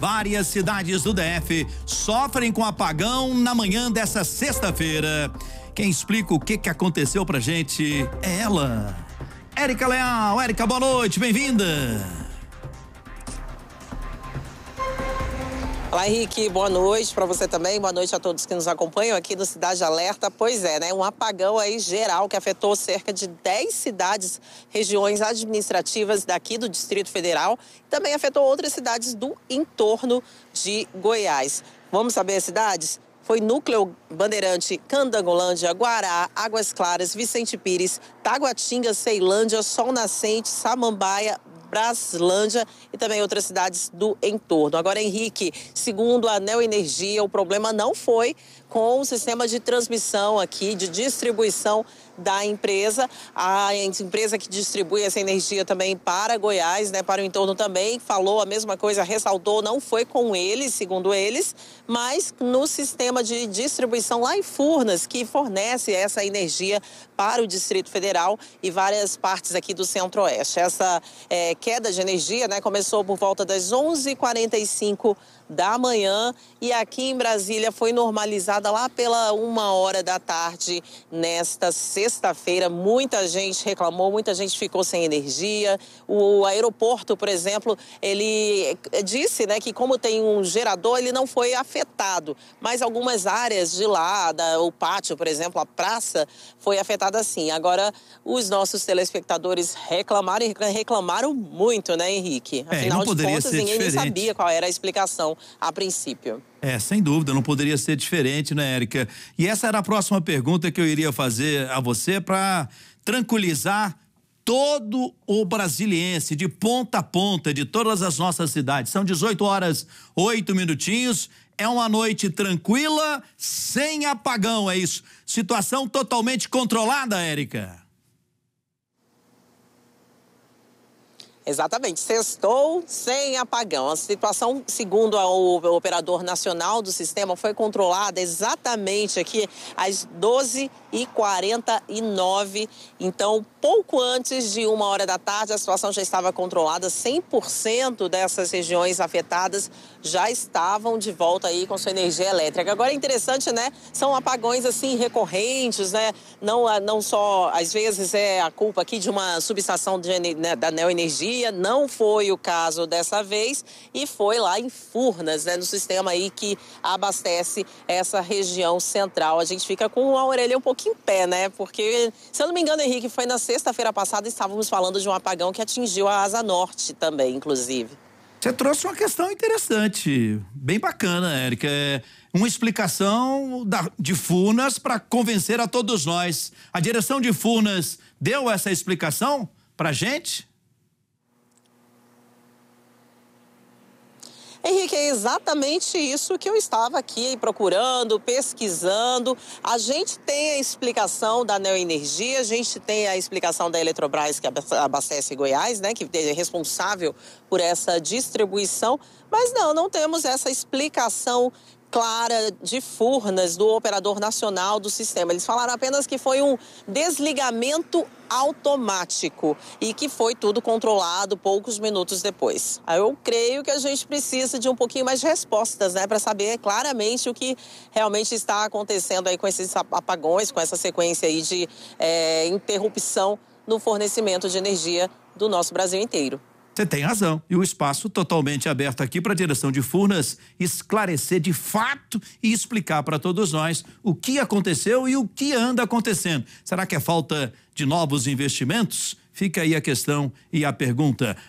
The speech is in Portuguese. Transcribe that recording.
Várias cidades do DF sofrem com apagão na manhã dessa sexta-feira. Quem explica o que, que aconteceu pra gente é ela. Érica Leal. Érica, boa noite, bem-vinda. Olá, Henrique, boa noite para você também, boa noite a todos que nos acompanham aqui no Cidade Alerta. Pois é, né? Um apagão aí geral que afetou cerca de 10 cidades, regiões administrativas daqui do Distrito Federal. Também afetou outras cidades do entorno de Goiás. Vamos saber as cidades? Foi Núcleo Bandeirante, Candangolândia, Guará, Águas Claras, Vicente Pires, Taguatinga, Ceilândia, Sol Nascente, Samambaia, Braslândia e também outras cidades do entorno. Agora, Henrique, segundo a Neo Energia, o problema não foi com o sistema de transmissão aqui, de distribuição da empresa. A empresa que distribui essa energia também para Goiás, né, para o entorno também, falou a mesma coisa, ressaltou, não foi com eles, segundo eles, mas no sistema de distribuição lá em Furnas, que fornece essa energia para o Distrito Federal e várias partes aqui do Centro-Oeste. Essa é, queda de energia né, começou por volta das 11h45 da manhã e aqui em Brasília foi normalizada lá pela uma hora da tarde nesta sexta-feira. Muita gente reclamou, muita gente ficou sem energia. O aeroporto, por exemplo, ele disse né, que como tem um gerador, ele não foi afetado, mas algumas áreas de lá, da, o pátio, por exemplo, a praça, foi afetada sim. Agora, os nossos telespectadores reclamaram e reclamaram muito, né, Henrique? É, Afinal é, de contas, ninguém sabia qual era a explicação a princípio. É, sem dúvida, não poderia ser diferente, né, Érica? E essa era a próxima pergunta que eu iria fazer a você para tranquilizar todo o brasiliense, de ponta a ponta, de todas as nossas cidades. São 18 horas, 8 minutinhos. É uma noite tranquila, sem apagão, é isso. Situação totalmente controlada, Érica. Exatamente, sextou sem apagão. A situação, segundo o operador nacional do sistema, foi controlada exatamente aqui às 12h49. Então, pouco antes de uma hora da tarde, a situação já estava controlada. 100% dessas regiões afetadas já estavam de volta aí com sua energia elétrica. Agora é interessante, né? São apagões assim recorrentes, né? Não, não só, às vezes, é a culpa aqui de uma subestação de, né, da Neoenergia não foi o caso dessa vez e foi lá em Furnas, né, no sistema aí que abastece essa região central. A gente fica com a orelha um pouco em pé, né? Porque, se eu não me engano, Henrique, foi na sexta-feira passada estávamos falando de um apagão que atingiu a Asa Norte também, inclusive. Você trouxe uma questão interessante, bem bacana, Érica. É uma explicação da, de Furnas para convencer a todos nós. A direção de Furnas deu essa explicação para gente? Henrique, é exatamente isso que eu estava aqui procurando, pesquisando. A gente tem a explicação da Neoenergia, a gente tem a explicação da Eletrobras, que abastece Goiás, né, que é responsável por essa distribuição, mas não, não temos essa explicação clara de Furnas, do operador nacional do sistema. Eles falaram apenas que foi um desligamento automático e que foi tudo controlado poucos minutos depois. Eu creio que a gente precisa de um pouquinho mais de respostas, né, para saber claramente o que realmente está acontecendo aí com esses apagões, com essa sequência aí de é, interrupção no fornecimento de energia do nosso Brasil inteiro. Você tem razão. E o espaço totalmente aberto aqui para a direção de Furnas esclarecer de fato e explicar para todos nós o que aconteceu e o que anda acontecendo. Será que é falta de novos investimentos? Fica aí a questão e a pergunta.